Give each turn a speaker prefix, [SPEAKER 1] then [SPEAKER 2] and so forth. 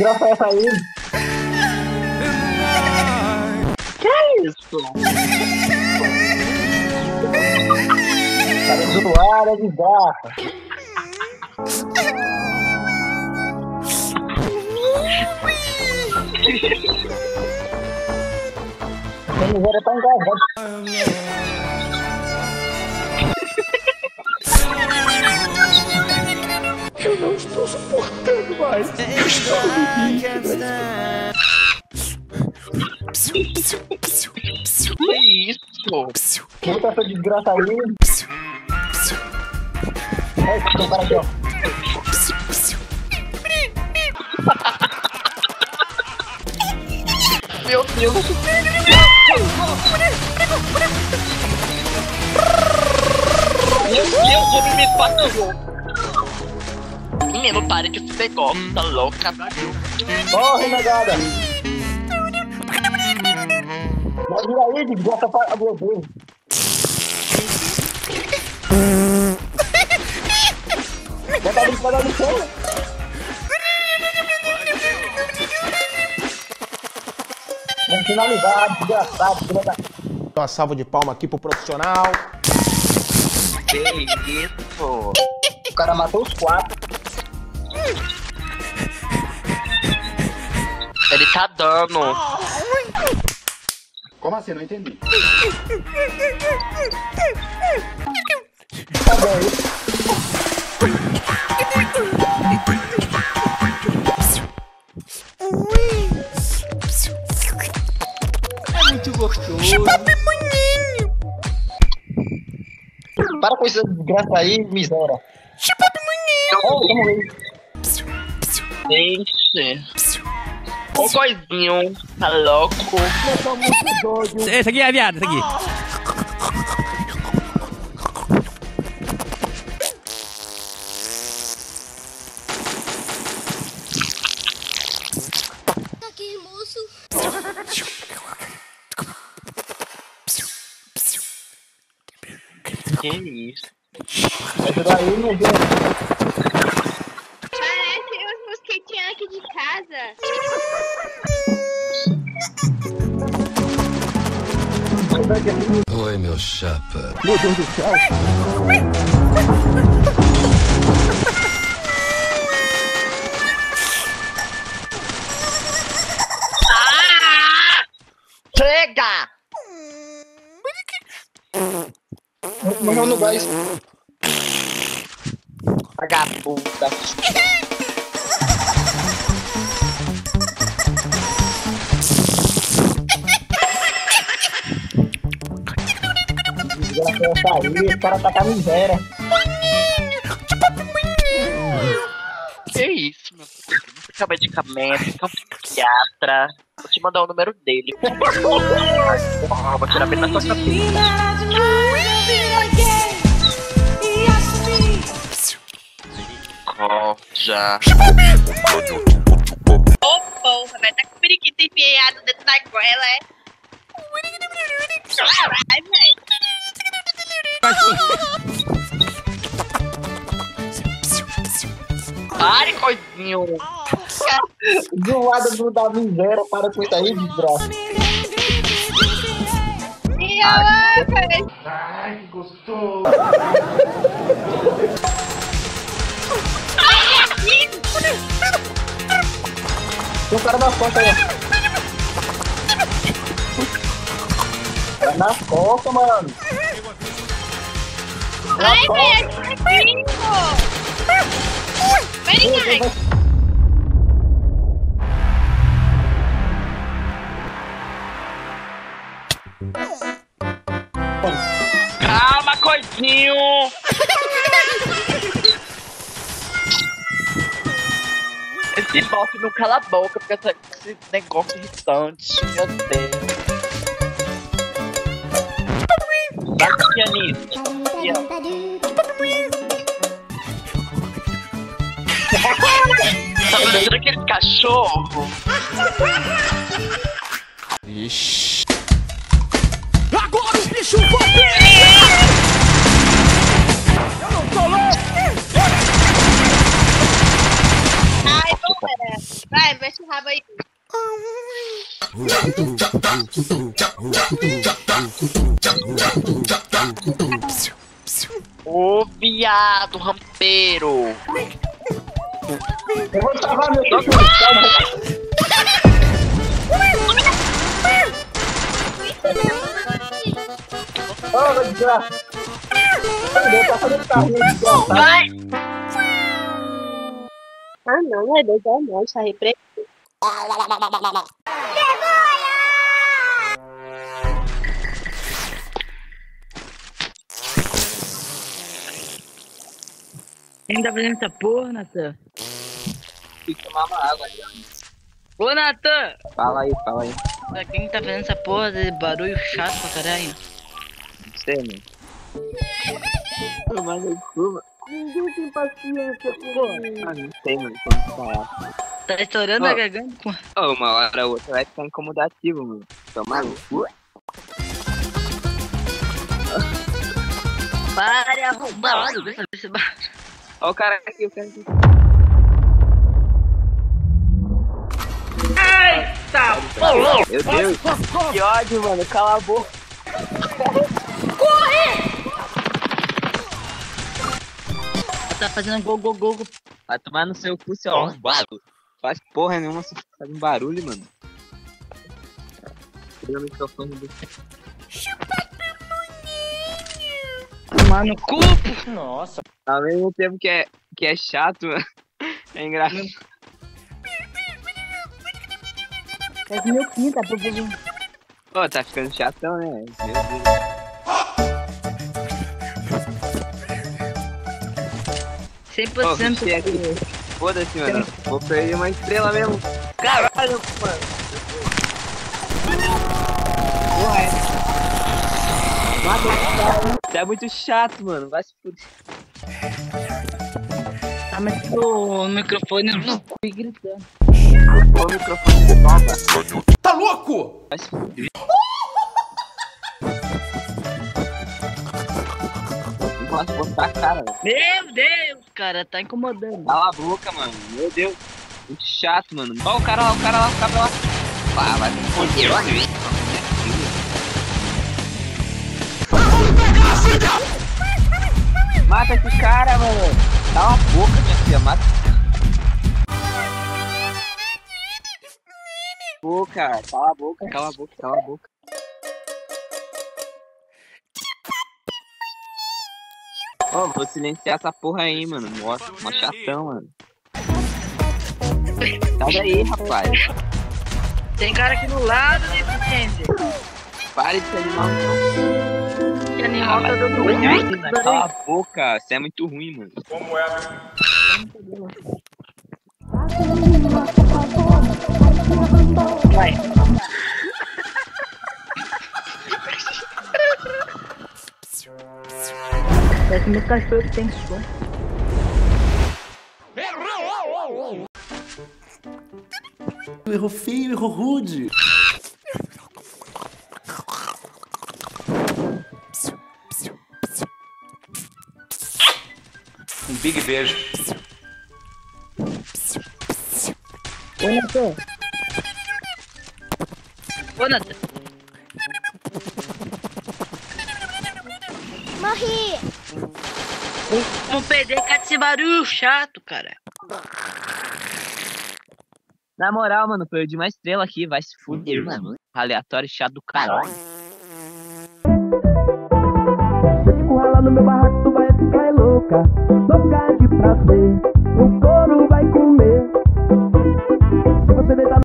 [SPEAKER 1] é essa aí?
[SPEAKER 2] Que é isso?
[SPEAKER 1] Cara, zoar é desgraça. Essa miséria tá engasgada.
[SPEAKER 3] Eu não estou suportando mais. Eu.
[SPEAKER 2] Que isso?
[SPEAKER 1] Puta essa desgraça aí. É, esse cara aqui, ó.
[SPEAKER 2] Meu Deus. Meu Deus, ele me bateu. Menino, pare que você gosta, louca.
[SPEAKER 1] Corre, negada. Vai vir aí, desgraça. fa- Meu Deus. Vai dar vai dar licença. Vamos finalizar, desgraçado, filha da...
[SPEAKER 3] Uma salva de palma aqui pro profissional.
[SPEAKER 2] Que isso?
[SPEAKER 1] O cara matou os quatro.
[SPEAKER 2] Ele tá dando.
[SPEAKER 4] Como assim? Não entendi.
[SPEAKER 1] Tá bom aí. Para com essa desgraça aí, miséria. Oh, vamos ver.
[SPEAKER 2] Gente. Ô coisinho, tá louco?
[SPEAKER 5] Esse aqui é viado, esse aqui.
[SPEAKER 6] aqui, moço.
[SPEAKER 2] Que isso?
[SPEAKER 1] Ajuda aí, minha gente.
[SPEAKER 7] Oi, meu chapa.
[SPEAKER 1] Meu Deus do céu.
[SPEAKER 2] Chega!
[SPEAKER 1] Morreu no gás.
[SPEAKER 2] Vagabunda.
[SPEAKER 1] Essa aí. O cara tá com a miséria.
[SPEAKER 2] Que isso, meu filho? Não fica medicamento, fica um psiquiatra. Vou te mandar o número dele. Vou tirar bem da sua cabeça. Misericórdia.
[SPEAKER 6] Ô, porra, vai tá com periquito enfiado dentro da goela, é? Caralho, velho.
[SPEAKER 2] Pare, coisinho.
[SPEAKER 1] Do lado do, da miséria, para com isso aí, desgraça.
[SPEAKER 6] Minha mãe, velho.
[SPEAKER 1] Tem um cara nas costas aí. Tá nas costas, mano.
[SPEAKER 6] Ai, velho, é gringo. Very nice.
[SPEAKER 2] Calma, coisinho. Esse bofe não cala a boca, porque esse negócio irritante. Meu Deus. Vai, pianista. Tá parecendo aquele cachorro?
[SPEAKER 3] Ixi.
[SPEAKER 5] Agora o bicho vai
[SPEAKER 6] Ai, bora. Vai, vai braba aí.
[SPEAKER 8] Ô, viado rampeiro.
[SPEAKER 1] Eu vou salvar meu. Ô, meu desgraça. Tá fazendo carrinho.
[SPEAKER 8] Vai!
[SPEAKER 6] Ah, não, é dois almoços, tá repreendido.
[SPEAKER 9] Quem tá fazendo essa porra, Natan?
[SPEAKER 8] Tem que tomar uma água.
[SPEAKER 9] Ô, Natan!
[SPEAKER 8] Fala aí, fala aí.
[SPEAKER 9] Pra quem tá fazendo essa porra de barulho chato pra caralho?
[SPEAKER 8] Não sei, mano. Eu curva.
[SPEAKER 1] Ninguém tem paciência comigo.
[SPEAKER 8] Ah, não sei, mano. Como falar.
[SPEAKER 9] Tá estourando
[SPEAKER 8] Ô.
[SPEAKER 9] a garganta com...
[SPEAKER 8] Ô, uma hora ou outra vai ficar incomodativo, mano. Tomar no cu.
[SPEAKER 9] Para, arrombado! Deixa esse bar...
[SPEAKER 8] Ó o cara aqui, o cara aqui. Meu Deus. Que ódio, mano. Cala a boca.
[SPEAKER 9] Tá fazendo gol, gol, gol, gol.
[SPEAKER 8] Vai tomar no seu cu, seu arrombado. Faz porra nenhuma, você faz um barulho, mano. Tira o microfone do...
[SPEAKER 9] Tomar no cu!
[SPEAKER 8] Ao mesmo tempo que é, que é chato. É engraçado.
[SPEAKER 9] É meu pinta, tá.
[SPEAKER 8] Pô, tá ficando chatão, né? Meu Deus.
[SPEAKER 9] 100%
[SPEAKER 8] Ô, você aqui. Foda-se, mano. Vou perder uma estrela mesmo. Caralho, mano. Porra, é. Você é muito chato, mano. Vai se fuder.
[SPEAKER 9] Tá metendo o microfone no cu e gritando.
[SPEAKER 8] O microfone volta.
[SPEAKER 10] Tá louco?
[SPEAKER 8] Vai se fuder. Não posso botar a cara, velho.
[SPEAKER 9] Meu Deus, cara, tá incomodando.
[SPEAKER 8] Cala a boca, mano. Meu Deus. Muito chato, mano. Ó o cara lá, o cara lá, o cara lá. Ah, vai me foder, Mata esse cara, mano. Cala a boca, minha filha. Mata. Boca, cala a boca, cala a boca, cala a boca. Ó, vou silenciar essa porra aí, mano. Nossa, uma chatão, mano. Sai daí, rapaz.
[SPEAKER 9] Tem cara aqui no lado, deficiente.
[SPEAKER 8] Pare de ser animal,
[SPEAKER 9] tá
[SPEAKER 8] Menina,
[SPEAKER 9] ruim.
[SPEAKER 8] Cala a boca, você é muito ruim, mano.
[SPEAKER 9] Vai. Parece meu cachorro que tem som.
[SPEAKER 10] Errou feio, errou rude. Big beijo.
[SPEAKER 9] Ô, Natan. Ô, Natan.
[SPEAKER 6] Morri!
[SPEAKER 9] Vamos perder com esse barulho chato, cara.
[SPEAKER 8] Na moral, mano, perdi uma estrela aqui, vai se fuder, mano. Aleatório chato do caralho.
[SPEAKER 11] Tu ralar no meu barraco, boca, boca de prazer. O couro vai comer. Se você deitar